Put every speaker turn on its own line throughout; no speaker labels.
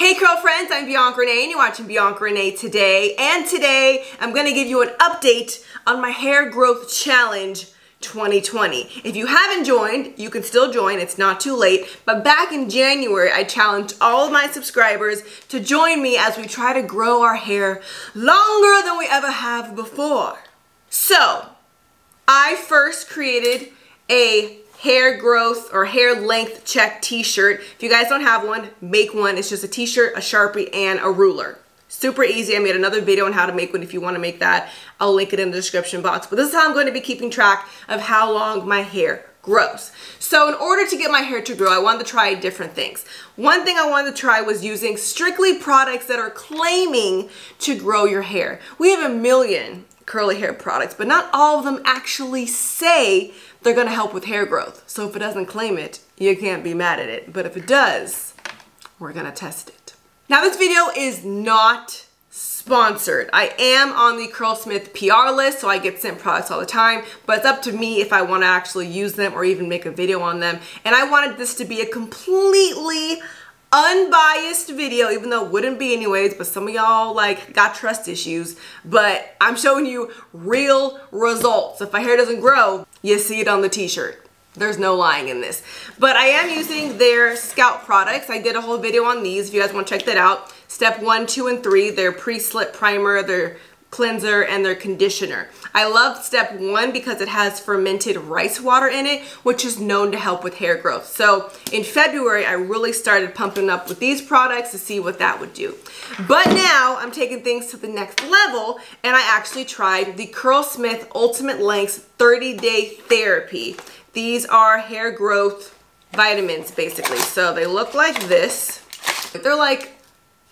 Hey curl friends, I'm Bianca Renee and you're watching Bianca Renee today. And today I'm gonna give you an update on my hair growth challenge 2020. If you haven't joined, you can still join, it's not too late. But back in January, I challenged all of my subscribers to join me as we try to grow our hair longer than we ever have before. So, I first created a hair growth or hair length check t-shirt. If you guys don't have one, make one. It's just a t-shirt, a Sharpie, and a ruler. Super easy. I made another video on how to make one if you want to make that. I'll link it in the description box. But this is how I'm going to be keeping track of how long my hair grows. So in order to get my hair to grow, I wanted to try different things. One thing I wanted to try was using strictly products that are claiming to grow your hair. We have a million curly hair products, but not all of them actually say they're gonna help with hair growth. So if it doesn't claim it, you can't be mad at it. But if it does, we're gonna test it. Now this video is not sponsored. I am on the Curlsmith PR list, so I get sent products all the time, but it's up to me if I wanna actually use them or even make a video on them. And I wanted this to be a completely unbiased video, even though it wouldn't be anyways, but some of y'all like got trust issues, but I'm showing you real results. If my hair doesn't grow, you see it on the t-shirt. There's no lying in this. But I am using their scalp products. I did a whole video on these if you guys want to check that out. Step one, two, and three, their pre-slip primer, their cleanser and their conditioner. I love step one because it has fermented rice water in it, which is known to help with hair growth. So in February, I really started pumping up with these products to see what that would do. But now I'm taking things to the next level and I actually tried the Curlsmith Ultimate Lengths 30 Day Therapy. These are hair growth vitamins basically. So they look like this. They're like,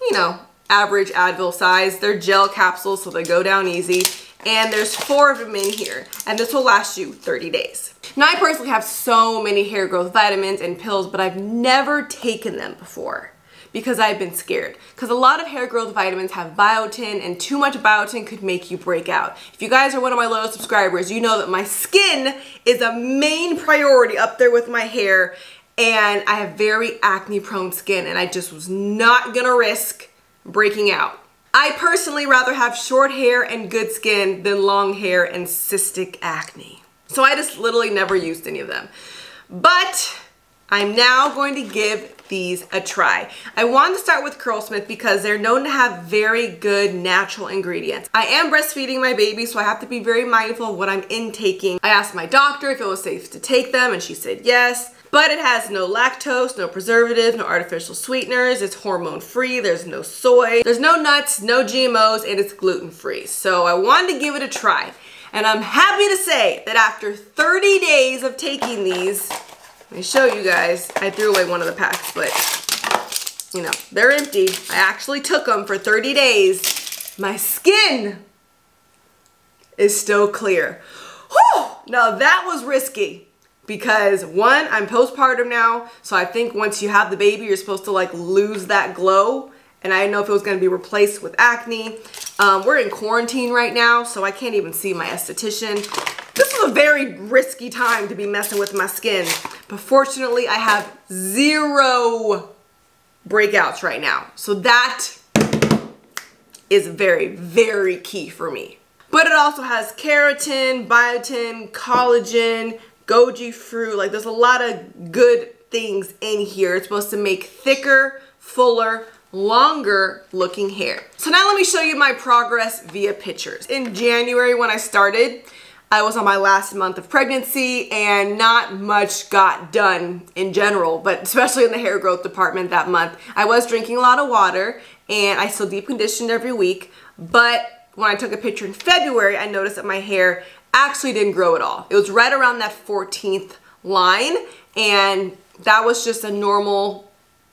you know, average Advil size. They're gel capsules, so they go down easy. And there's four of them in here, and this will last you 30 days. Now, I personally have so many hair growth vitamins and pills, but I've never taken them before because I've been scared. Because a lot of hair growth vitamins have biotin and too much biotin could make you break out. If you guys are one of my loyal subscribers, you know that my skin is a main priority up there with my hair and I have very acne prone skin and I just was not gonna risk breaking out. I personally rather have short hair and good skin than long hair and cystic acne. So I just literally never used any of them. But I'm now going to give these a try. I wanted to start with Curlsmith because they're known to have very good natural ingredients. I am breastfeeding my baby, so I have to be very mindful of what I'm intaking. I asked my doctor if it was safe to take them, and she said yes. But it has no lactose, no preservatives, no artificial sweeteners. It's hormone free. There's no soy. There's no nuts, no GMOs, and it's gluten free. So I wanted to give it a try. And I'm happy to say that after 30 days of taking these, let me show you guys. I threw away one of the packs, but you know, they're empty. I actually took them for 30 days. My skin is still clear. Whew! Now that was risky because one, I'm postpartum now, so I think once you have the baby, you're supposed to like lose that glow. And I didn't know if it was gonna be replaced with acne. Um, we're in quarantine right now, so I can't even see my esthetician. This is a very risky time to be messing with my skin. But fortunately, I have zero breakouts right now. So that is very, very key for me. But it also has keratin, biotin, collagen, goji fruit. Like there's a lot of good things in here. It's supposed to make thicker, fuller, longer looking hair. So now let me show you my progress via pictures. In January when I started, I was on my last month of pregnancy and not much got done in general, but especially in the hair growth department that month. I was drinking a lot of water and I still deep conditioned every week, but when I took a picture in February, I noticed that my hair actually didn't grow at all. It was right around that 14th line and that was just a normal,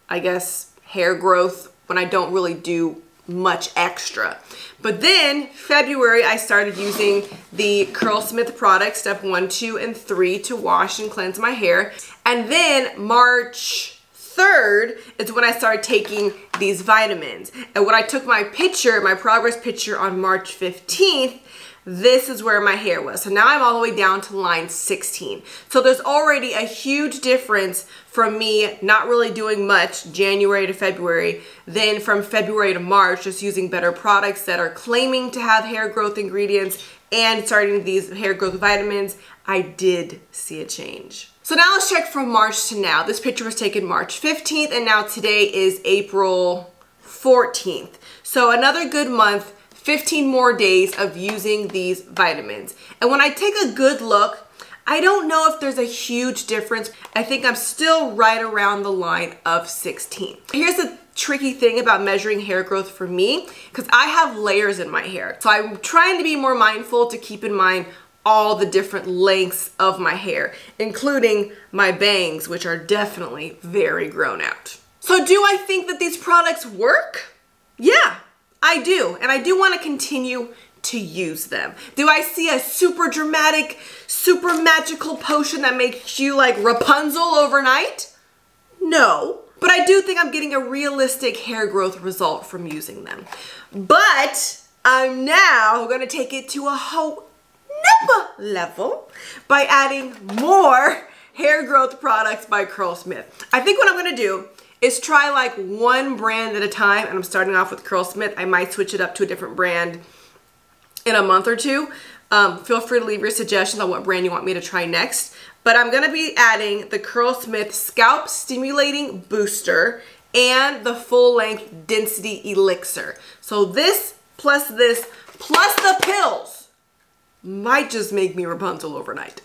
I guess, hair growth when I don't really do much extra. But then February, I started using the Curlsmith products, step one, two, and three to wash and cleanse my hair. And then March 3rd is when I started taking these vitamins. And when I took my picture, my progress picture on March 15th, this is where my hair was. So now I'm all the way down to line 16. So there's already a huge difference from me not really doing much January to February, then from February to March, just using better products that are claiming to have hair growth ingredients and starting these hair growth vitamins, I did see a change. So now let's check from March to now. This picture was taken March 15th and now today is April 14th. So another good month 15 more days of using these vitamins. And when I take a good look, I don't know if there's a huge difference. I think I'm still right around the line of 16. Here's the tricky thing about measuring hair growth for me, because I have layers in my hair. So I'm trying to be more mindful to keep in mind all the different lengths of my hair, including my bangs, which are definitely very grown out. So do I think that these products work? Yeah, I do, and I do want to continue to use them. Do I see a super dramatic, super magical potion that makes you like Rapunzel overnight? No, but I do think I'm getting a realistic hair growth result from using them. But I'm now gonna take it to a whole nother level by adding more hair growth products by Curlsmith. I think what I'm gonna do is try like one brand at a time and I'm starting off with Curlsmith. I might switch it up to a different brand in a month or two. Um, feel free to leave your suggestions on what brand you want me to try next. But I'm gonna be adding the Curlsmith Scalp Stimulating Booster and the full length density elixir. So this plus this plus the pills might just make me Rapunzel overnight.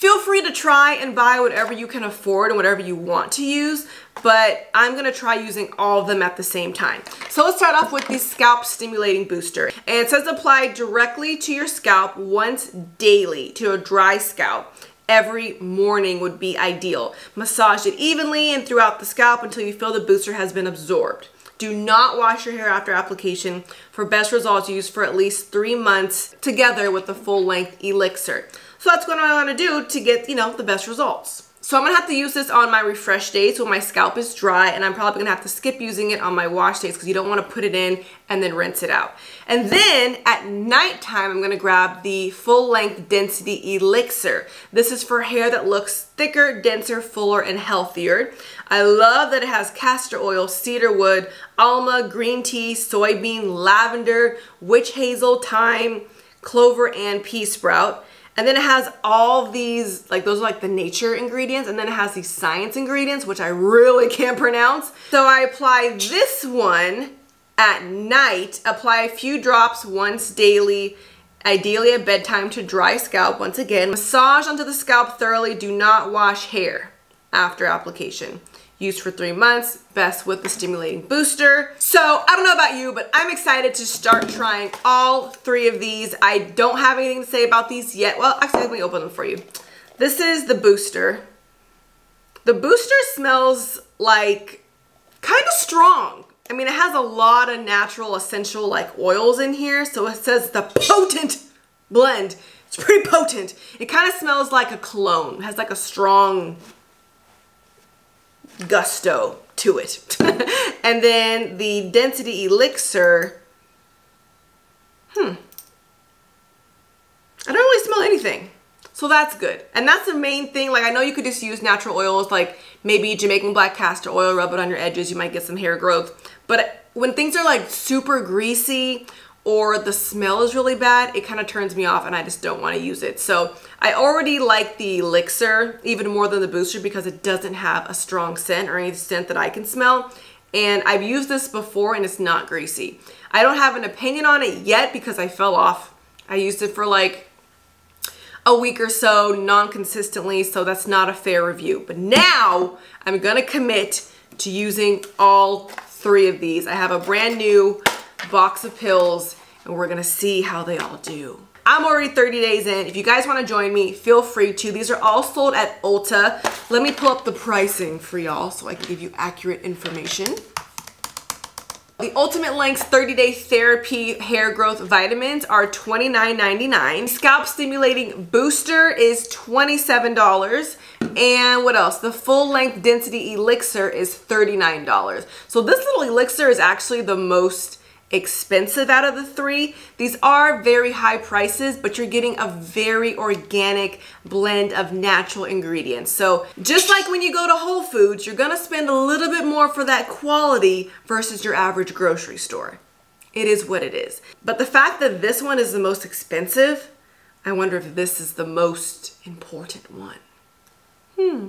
Feel free to try and buy whatever you can afford and whatever you want to use, but I'm gonna try using all of them at the same time. So let's start off with the Scalp Stimulating Booster. And it says apply directly to your scalp once daily to a dry scalp every morning would be ideal. Massage it evenly and throughout the scalp until you feel the booster has been absorbed. Do not wash your hair after application. For best results, use for at least three months together with the full length elixir. So that's what I want to do to get, you know, the best results. So I'm gonna have to use this on my refresh days when my scalp is dry and I'm probably gonna have to skip using it on my wash days because you don't wanna put it in and then rinse it out. And then at nighttime, I'm gonna grab the full length density elixir. This is for hair that looks thicker, denser, fuller, and healthier. I love that it has castor oil, cedar wood, alma, green tea, soybean, lavender, witch hazel, thyme, clover, and pea sprout. And then it has all these, like those are like the nature ingredients. And then it has these science ingredients, which I really can't pronounce. So I apply this one at night, apply a few drops once daily, ideally at bedtime to dry scalp. Once again, massage onto the scalp thoroughly. Do not wash hair after application used for three months, best with the stimulating booster. So I don't know about you, but I'm excited to start trying all three of these. I don't have anything to say about these yet. Well, actually, let me open them for you. This is the booster. The booster smells like kind of strong. I mean, it has a lot of natural essential like oils in here. So it says the potent blend. It's pretty potent. It kind of smells like a cologne. It has like a strong gusto to it. and then the Density Elixir, hmm, I don't really smell anything. So that's good. And that's the main thing. Like I know you could just use natural oils like maybe Jamaican black castor oil, rub it on your edges, you might get some hair growth. But when things are like super greasy or the smell is really bad, it kind of turns me off and I just don't want to use it. So I already like the elixir even more than the booster because it doesn't have a strong scent or any scent that I can smell. And I've used this before and it's not greasy. I don't have an opinion on it yet because I fell off. I used it for like a week or so non-consistently so that's not a fair review but now I'm gonna commit to using all three of these I have a brand new box of pills and we're gonna see how they all do. I'm already 30 days in. If you guys wanna join me, feel free to. These are all sold at Ulta. Let me pull up the pricing for y'all so I can give you accurate information. The Ultimate Lengths 30 Day Therapy Hair Growth Vitamins are $29.99. Scalp Stimulating Booster is $27. And what else? The Full Length Density Elixir is $39. So this little elixir is actually the most expensive out of the three. These are very high prices, but you're getting a very organic blend of natural ingredients. So just like when you go to Whole Foods, you're gonna spend a little bit more for that quality versus your average grocery store. It is what it is. But the fact that this one is the most expensive, I wonder if this is the most important one. Hmm.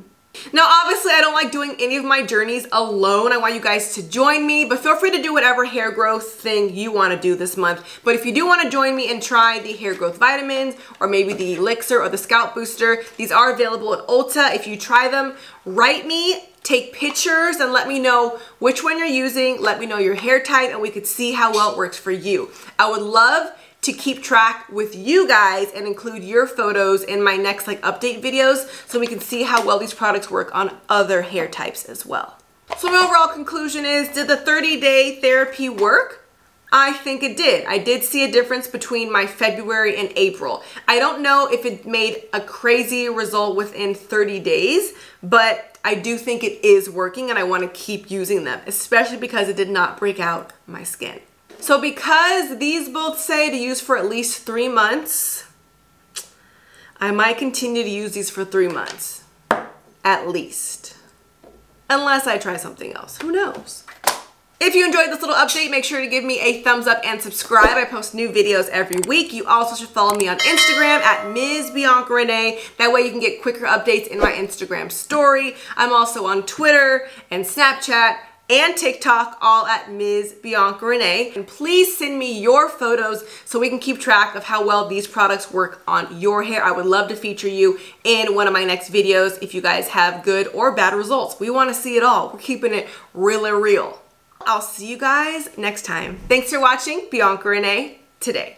Now, obviously, I don't like doing any of my journeys alone. I want you guys to join me, but feel free to do whatever hair growth thing you want to do this month. But if you do want to join me and try the hair growth vitamins or maybe the elixir or the scalp booster, these are available at Ulta. If you try them, write me take pictures and let me know which one you're using. Let me know your hair type and we could see how well it works for you. I would love to keep track with you guys and include your photos in my next like update videos so we can see how well these products work on other hair types as well. So my overall conclusion is, did the 30 day therapy work? I think it did. I did see a difference between my February and April. I don't know if it made a crazy result within 30 days, but I do think it is working and I want to keep using them, especially because it did not break out my skin. So because these both say to use for at least three months, I might continue to use these for three months, at least. Unless I try something else, who knows? If you enjoyed this little update, make sure to give me a thumbs up and subscribe. I post new videos every week. You also should follow me on Instagram at Ms. Bianca Renee. That way you can get quicker updates in my Instagram story. I'm also on Twitter and Snapchat and TikTok, all at Ms. Bianca Renee. And please send me your photos so we can keep track of how well these products work on your hair. I would love to feature you in one of my next videos if you guys have good or bad results. We wanna see it all. We're keeping it really real. I'll see you guys next time. Thanks for watching Bianca Renee today.